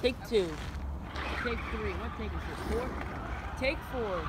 Take two. Take three. What take is this? Four? Take four.